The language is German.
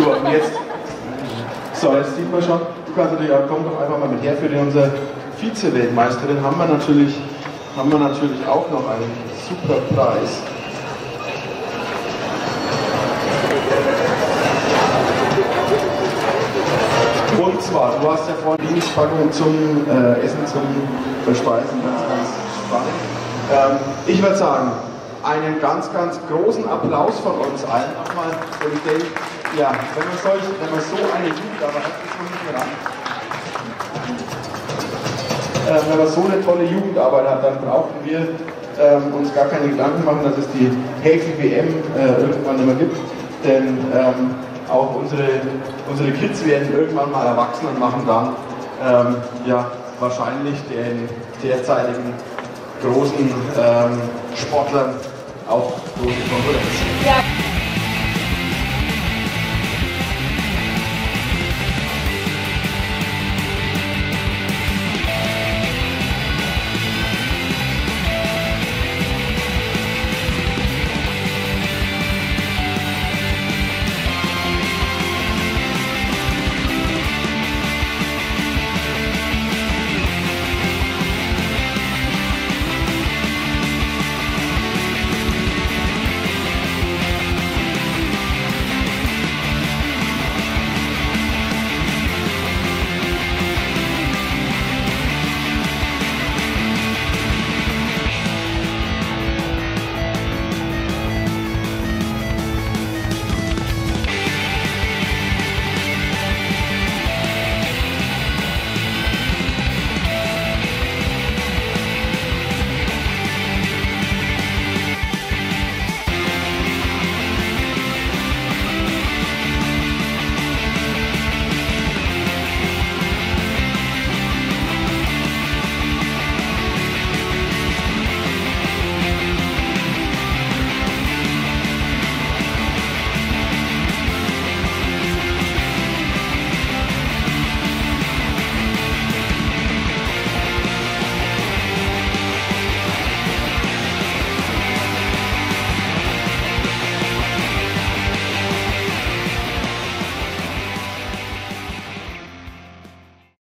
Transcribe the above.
So, und jetzt, so, jetzt sieht man schon, du kannst natürlich auch, komm doch einfach mal mit her für die, unsere Vize-Weltmeisterin haben wir natürlich, haben wir natürlich auch noch einen super Preis. Und zwar, du hast ja vorhin die Mischpackung zum äh, Essen, zum Verspeisen, ganz, ganz spannend. Ähm, ich würde sagen, einen ganz, ganz großen Applaus von uns allen nochmal. Und ich denke, ja, wenn man, solch, wenn man so eine Jugendarbeit hat, ist man nicht mehr ran. Äh, wenn man so eine tolle Jugendarbeit hat, dann brauchen wir ähm, uns gar keine Gedanken machen, dass es die Healthy WM äh, irgendwann mehr gibt. Denn ähm, auch unsere, unsere Kids werden irgendwann mal erwachsen und machen dann ähm, ja, wahrscheinlich den derzeitigen großen ähm, Sportlern auch große Konkurrenz. Ja.